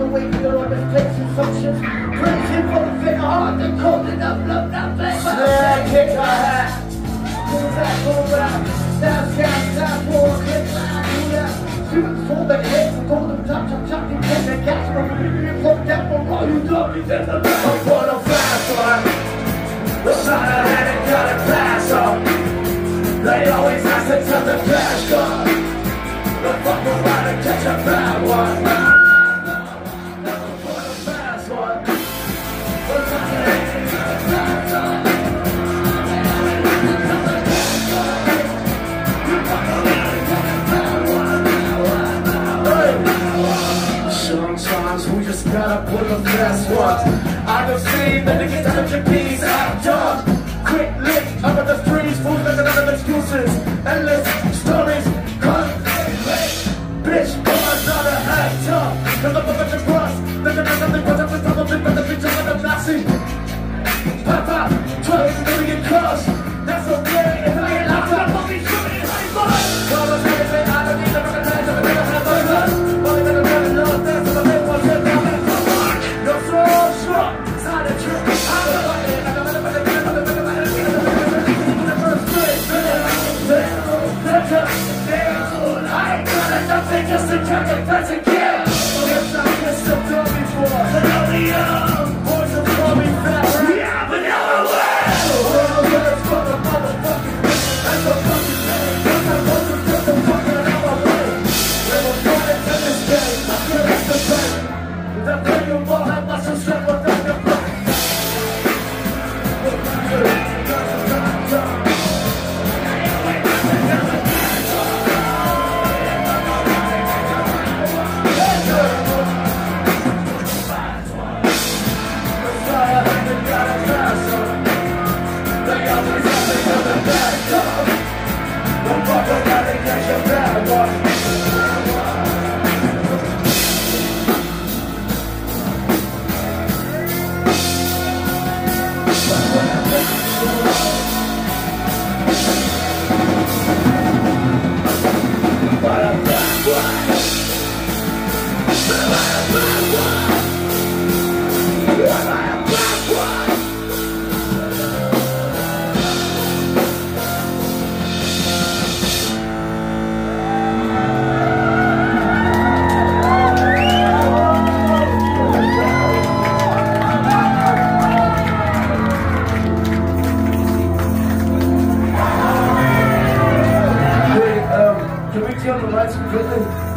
the way on this place in functions. Crazy for the fit heart, they called it up, love, not baby. Snare kick a hat. Pull back, pull back. Down, down, down, for a click. Do that. Shoot for the hit. Pull them top, top, top. You get the gas. From the video, put that for all you. You get the back. I'm for the fast one. The shot ahead and got a pass up. They always ask to tell We just gotta put the best ones. I can see that the kids out of your piece out done. Quick lick up at the streets, fools making other excuses. Endless stories, cut, bitch, cause not a act up. Cause I'm a bunch of crust. Then the nothing but I'm probably but the bitch I'm a Nazi. Pop pop, twice a million cuss. I ain't got nothing just to catch a fence Bye. Thank you, Lord, for